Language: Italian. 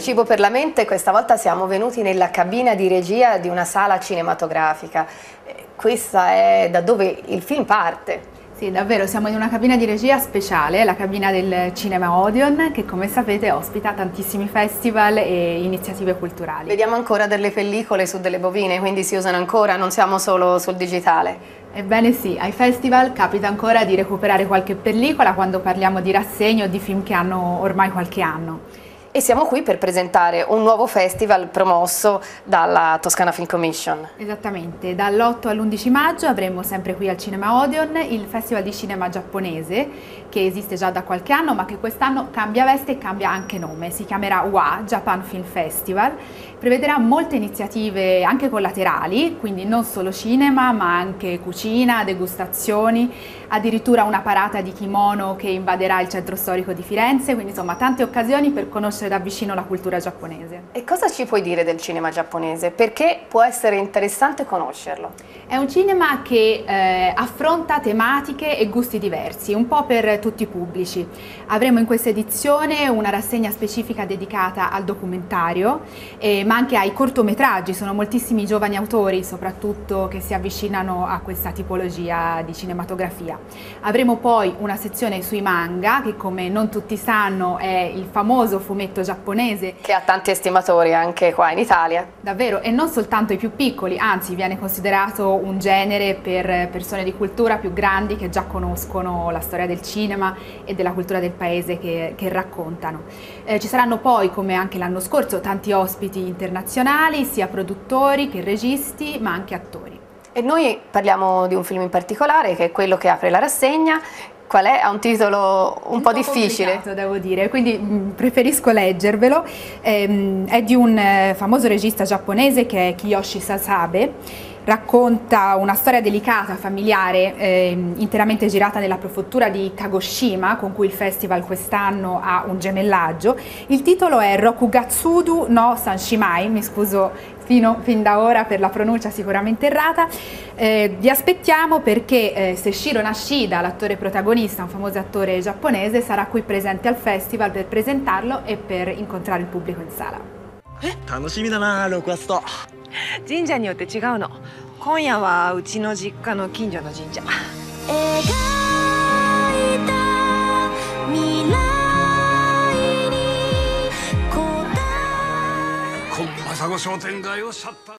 cibo per la mente, questa volta siamo venuti nella cabina di regia di una sala cinematografica. Eh, questa è da dove il film parte. Sì, davvero, siamo in una cabina di regia speciale, la cabina del Cinema Odeon, che come sapete ospita tantissimi festival e iniziative culturali. Vediamo ancora delle pellicole su delle bovine, quindi si usano ancora, non siamo solo sul digitale. Ebbene sì, ai festival capita ancora di recuperare qualche pellicola quando parliamo di rassegne o di film che hanno ormai qualche anno e siamo qui per presentare un nuovo festival promosso dalla Toscana Film Commission. Esattamente, dall'8 all'11 maggio avremo sempre qui al Cinema Odeon il Festival di Cinema Giapponese che esiste già da qualche anno ma che quest'anno cambia veste e cambia anche nome, si chiamerà WA, Japan Film Festival, prevederà molte iniziative anche collaterali, quindi non solo cinema ma anche cucina, degustazioni, addirittura una parata di kimono che invaderà il centro storico di Firenze, quindi insomma tante occasioni per conoscere conoscere da vicino la cultura giapponese. E cosa ci puoi dire del cinema giapponese? Perché può essere interessante conoscerlo? È un cinema che eh, affronta tematiche e gusti diversi, un po' per tutti i pubblici. Avremo in questa edizione una rassegna specifica dedicata al documentario, eh, ma anche ai cortometraggi. Sono moltissimi giovani autori, soprattutto, che si avvicinano a questa tipologia di cinematografia. Avremo poi una sezione sui manga, che come non tutti sanno è il famoso fumetto fumetto giapponese. Che ha tanti estimatori anche qua in Italia. Davvero, e non soltanto i più piccoli, anzi viene considerato un genere per persone di cultura più grandi che già conoscono la storia del cinema e della cultura del paese che, che raccontano. Eh, ci saranno poi, come anche l'anno scorso, tanti ospiti internazionali, sia produttori che registi, ma anche attori. E noi parliamo di un film in particolare che è quello che apre la rassegna Qual è? Ha un titolo un, un po', po difficile. devo dire, quindi mm, preferisco leggervelo. Ehm, è di un eh, famoso regista giapponese che è Kiyoshi Sasabe. Racconta una storia delicata, familiare, eh, interamente girata nella prefettura di Kagoshima, con cui il festival quest'anno ha un gemellaggio. Il titolo è Rokugatsudu no Sanshimai, mi scuso fino, fin da ora per la pronuncia sicuramente errata. Eh, vi aspettiamo perché eh, Seshiro Nashida, l'attore protagonista, un famoso attore giapponese, sarà qui presente al festival per presentarlo e per incontrare il pubblico in sala. 楽しみだなロクワスト神社によって違うの今夜はうちの実家の近所の神社描いた未来 子商店街をシャッター